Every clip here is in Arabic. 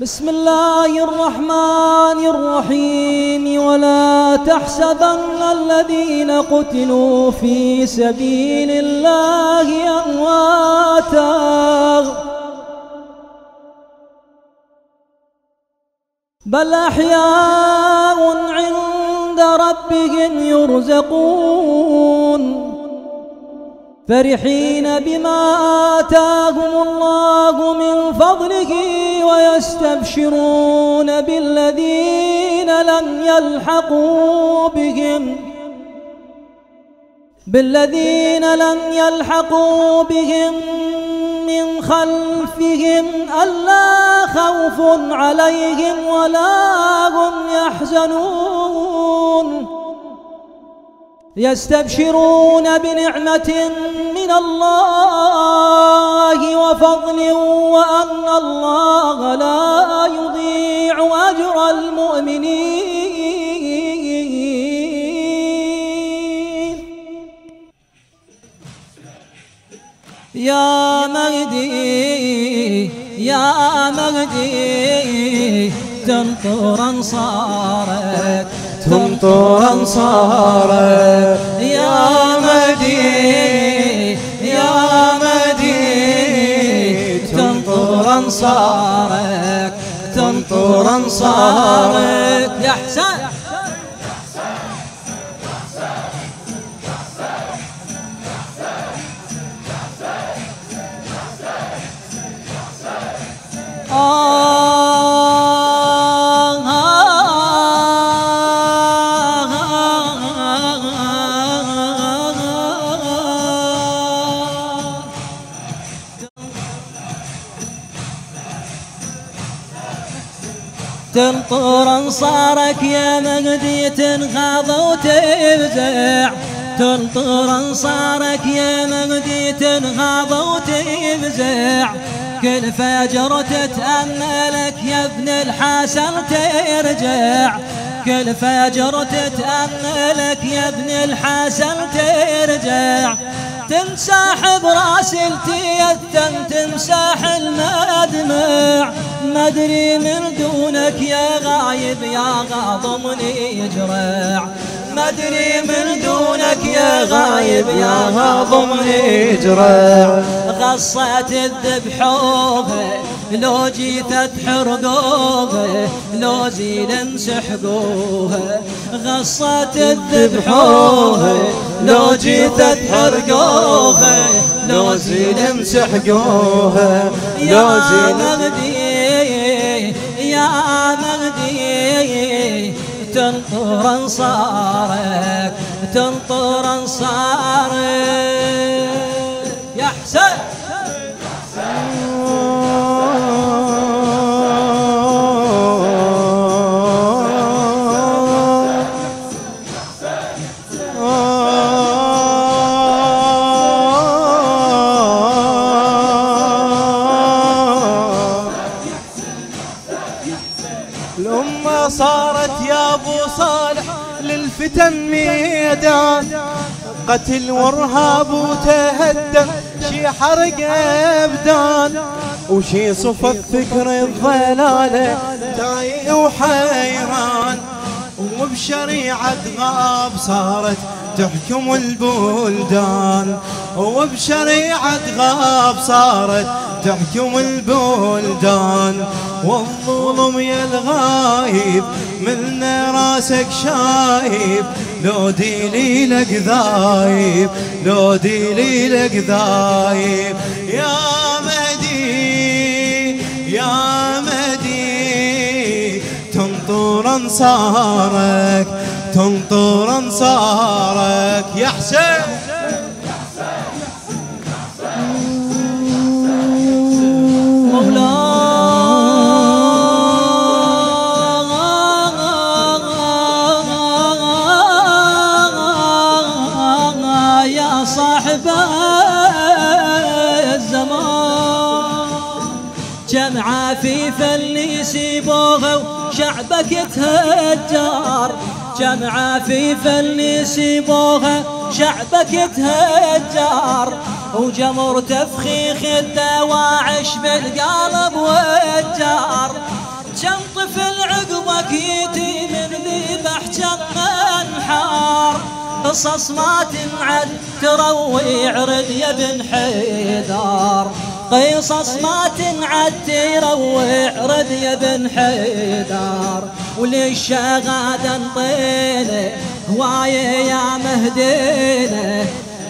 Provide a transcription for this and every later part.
بسم الله الرحمن الرحيم ولا تحسبن الذين قتلوا في سبيل الله أمواتا. بل أحياء عند ربهم يرزقون. فرحين بما آتاهم الله من فضله ويستبشرون بالذين لم يلحقوا بهم. بالذين لم يلحقوا بهم من خلفهم ألا خوف عليهم ولا هم يحزنون. يستبشرون بنعمة من الله وفضل وأن الله لا يضيع أجر المؤمنين. يا مهدي يا مهدي تنطر تمطر انصارك يا مهدي يا مهدي تنطر أنصارك تنطر أنصارك. تنطر انصارك يا مهدي تنغاض وتفزع تنطر انصارك يا مهدي تنغاض وتفزع كل فجر تتأملك يا ابن الحسن ترجع. كل فجر تتأملك يا ابن الحسن ترجع. تمسح براس التيتم تمسح المدمع. ما أدري من دونك يا غايب يا غاضمني يجرع. ما أدري من دونك يا غايب يا غاضمني يجرع. غصت الذبحوها لو جيت تحرقوها لو زين سحقوها غصت الذبحوها لو جيت تحرقوها لو زين مسحقوها يا مهدي يا مهدي تنطر انصارك تنطر انصارك. ميدان قتل وارهاب وتهدم شي حرق أبدان. وشي صفى فكر الضلالة تايه وحيران. وبشريعة غاب صارت تحكم البلدان. وبشريعة غاب صارت تحكم البلدان. والظلم يا الغايب من راسك شايب. لو ديلي لك ذايب لو ديلي لك ذايب. يا مهدي يا مهدي تنطر انصارك تنطر انصارك يا حسين سيبوها وشعبك تهجر جمعة في فن سيبوها شعبك تهجر وجمر تفخيخ الدواعش بالقلب والجار كم طفل عقبك يتي من ذبح كم انحار قصص ما تنعد تروي عرد يا بن حيدار قصص ما تنعد تروي عرد يا بن حيدر. وللشغاد انطينه هوايه يا مهدينه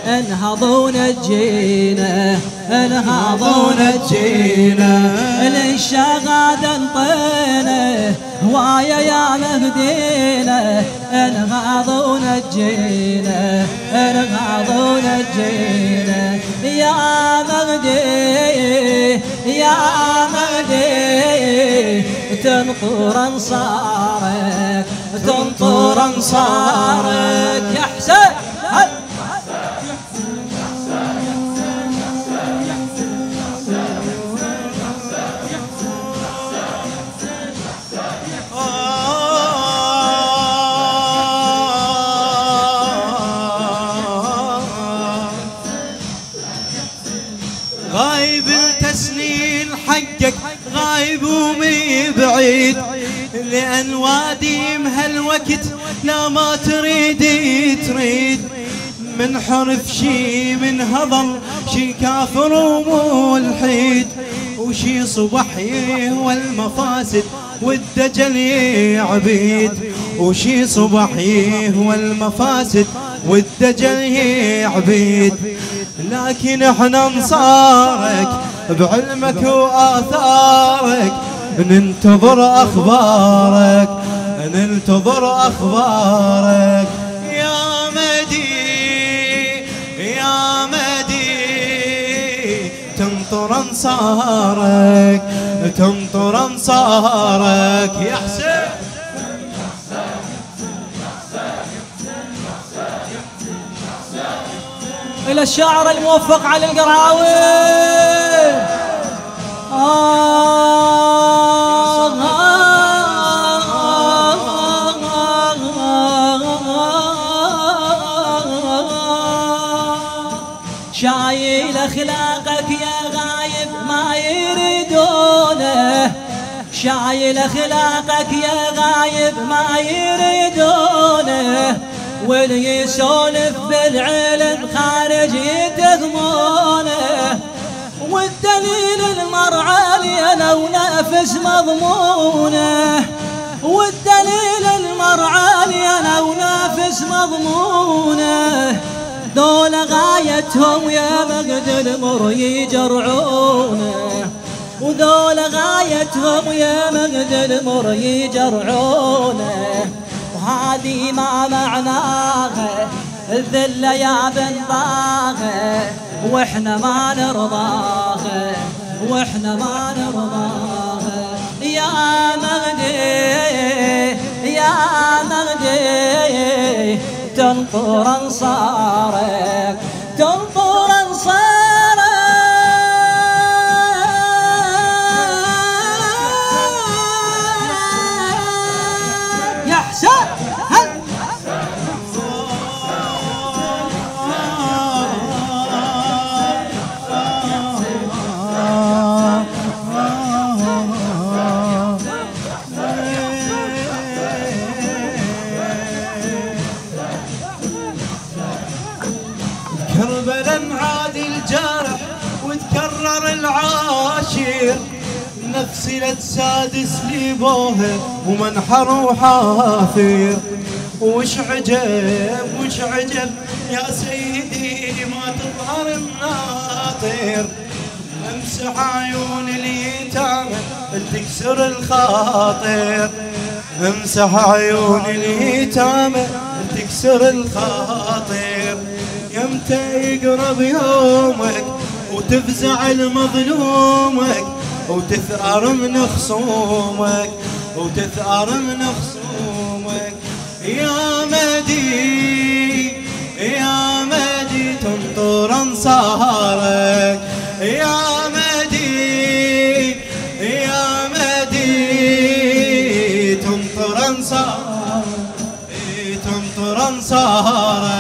انهضوا نجينا انهضوا نجينا للشغاد انطينا هوايا يا مهدينا انهضوا نجينا انهضوا نجينا يا مهدي يا مهدي تنطر أنصارك تنطر أنصارك. يا حسين لأن وادي مهالوقت لا ما تريد تريد. من حرف شي من هضل شي كافر وملحيد وشي صبح يهوى المفاسد والدجل يعبيد وشي صبح يهوى المفاسد والدجل يعبيد لكن إحنا نصارك بعلمك وآثارك ننتظر أخبارك ننتظر أخبارك. يا مدي يا مدي تنطر أنصارك تنطر أنصارك. يا حسين. إلى الشاعر الموفق علي القراوي. شايل شايل أخلاقك يا غايب ما يريدونه. واللي يسولف بالعلم خارج يتهمونه والدليل المرعى لي لو نافس مضمونه. والدليل المرعى لي لو نافس مضمونه. دول غايتهم يا مقد المر يجرعونه. وذول غايتهم يا مقد المر يجرعونه وهذه ما معناها؟ الذلة يا بن طاغة وإحنا ما نرضاها وإحنا ما نرضاها. يا مغدي يا مغدي تنطر انصارك نفسي لا تسادس لي بوها ومنحر وحافير وش عجب وش عجب يا سيدي ما تظهر الناطير امسح عيون اليتامى تكسر الخاطر. امسح عيون اليتامى تكسر الخاطر. يمتى يقرب يومك وتفزع المظلومك وتثأر من خصومك وتثأر من خصومك. يا مدي يا مدي تنطر أنصارك. يا مدي يا مدي تنطر أنصارك. تنطر أنصارك.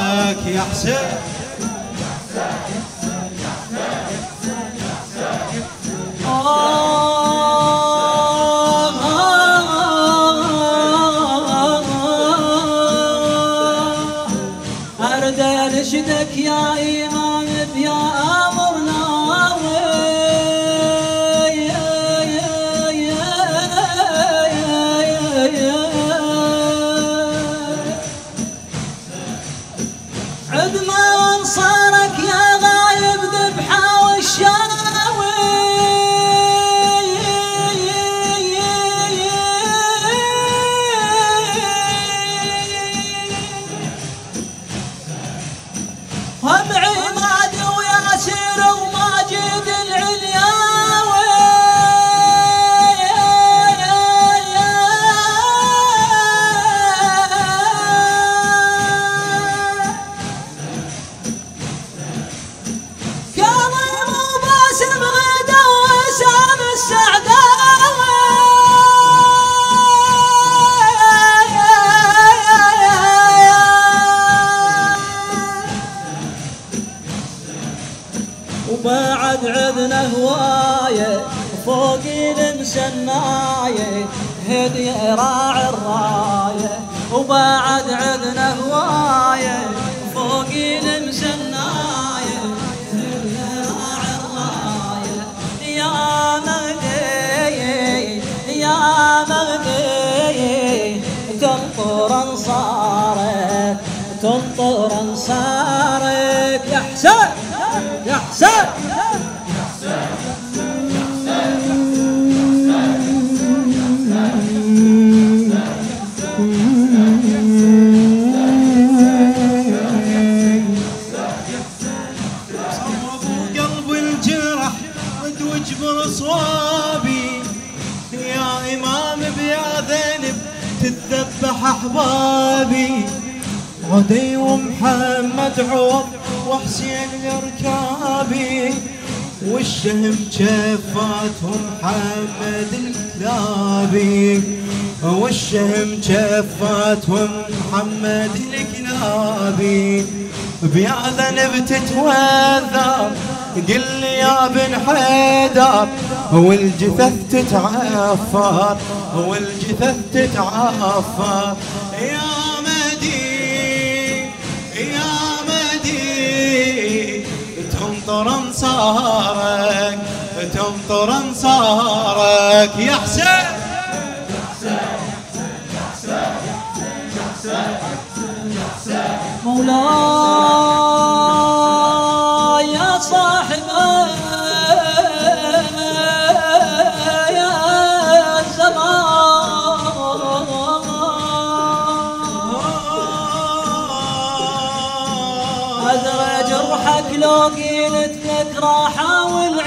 وبعد عذنا هواية فوق المسناية هدي راعي الراية. وبعد عذنا هواية فوق المسناية هدي راعي الراية. يا مهدي يا مهدي تنطر أنصارك تنطر أنصارك. يا حسين صوابي يا إمام بيا ذنب تتذبح أحبابي. عدي ومحمد عوض وحسين الأركابي والشهم جفاتهم محمد الكلابي والشهم جفاتهم محمد الكلابي. بيا ذنب تتوذر قل لي يا بن حيدر والجثث تتعفر والجثث تتعفر يا تمطر انصارك تمطر انصارك يا حسين! مولاي يا صاحب يا زمان أدرى جرحك لو قيلت لك راح أحاول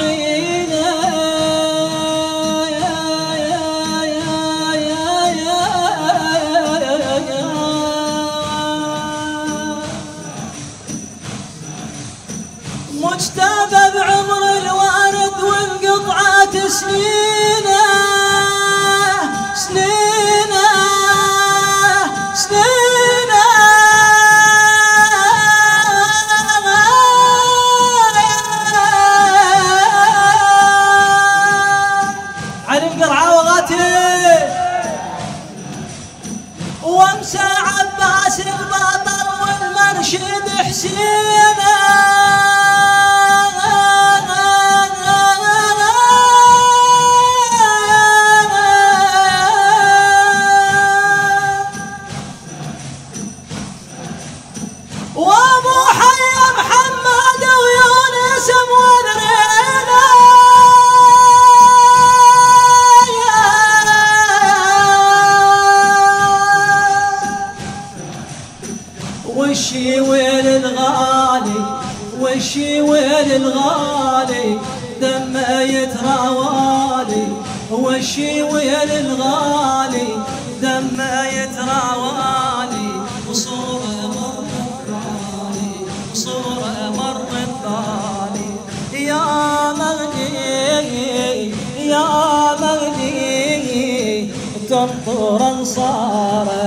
الغالي دمه يتراوالي. وشي ويل الغالي دمه يتراوالي. وصورة مر الثاني وصورة مر الثاني يا مغني يا مغني تنطر أنصارك.